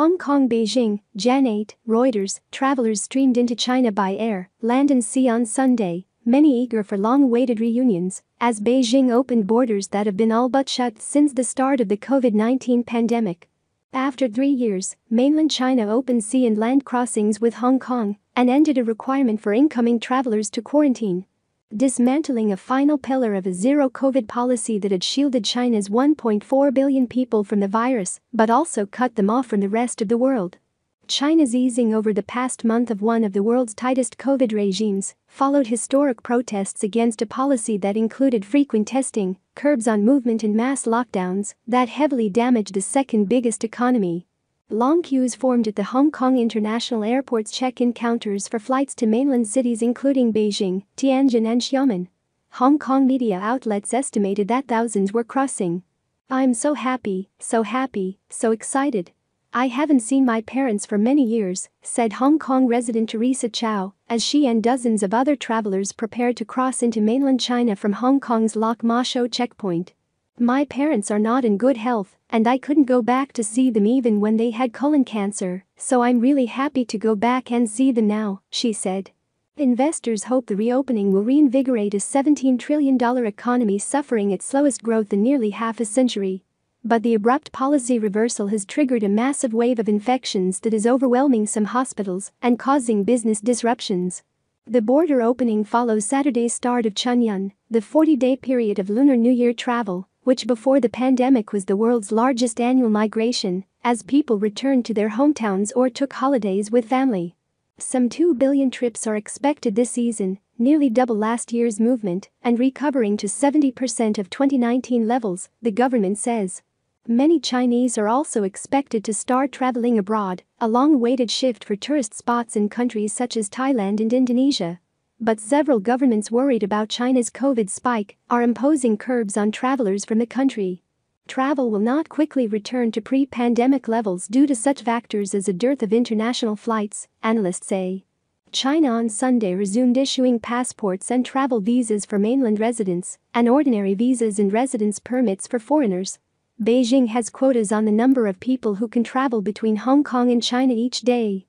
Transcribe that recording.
Hong Kong Beijing, Jan 8, Reuters, travelers streamed into China by air, land and sea on Sunday, many eager for long-awaited reunions, as Beijing opened borders that have been all but shut since the start of the COVID-19 pandemic. After three years, mainland China opened sea and land crossings with Hong Kong and ended a requirement for incoming travelers to quarantine. Dismantling a final pillar of a zero-COVID policy that had shielded China's 1.4 billion people from the virus but also cut them off from the rest of the world. China's easing over the past month of one of the world's tightest COVID regimes followed historic protests against a policy that included frequent testing, curbs on movement and mass lockdowns that heavily damaged the second biggest economy. Long queues formed at the Hong Kong International Airport's check-in counters for flights to mainland cities including Beijing, Tianjin and Xiamen. Hong Kong media outlets estimated that thousands were crossing. I'm so happy, so happy, so excited. I haven't seen my parents for many years, said Hong Kong resident Teresa Chow, as she and dozens of other travelers prepared to cross into mainland China from Hong Kong's Lok Ma Chau checkpoint. My parents are not in good health, and I couldn't go back to see them even when they had colon cancer, so I'm really happy to go back and see them now, she said. Investors hope the reopening will reinvigorate a $17 trillion economy suffering its slowest growth in nearly half a century. But the abrupt policy reversal has triggered a massive wave of infections that is overwhelming some hospitals and causing business disruptions. The border opening follows Saturday's start of Chunyun, the 40-day period of Lunar New Year travel, which before the pandemic was the world's largest annual migration, as people returned to their hometowns or took holidays with family. Some 2 billion trips are expected this season, nearly double last year's movement, and recovering to 70% of 2019 levels, the government says. Many Chinese are also expected to start traveling abroad, a long-awaited shift for tourist spots in countries such as Thailand and Indonesia. But several governments worried about China's COVID spike are imposing curbs on travelers from the country. Travel will not quickly return to pre-pandemic levels due to such factors as a dearth of international flights, analysts say. China on Sunday resumed issuing passports and travel visas for mainland residents and ordinary visas and residence permits for foreigners, Beijing has quotas on the number of people who can travel between Hong Kong and China each day.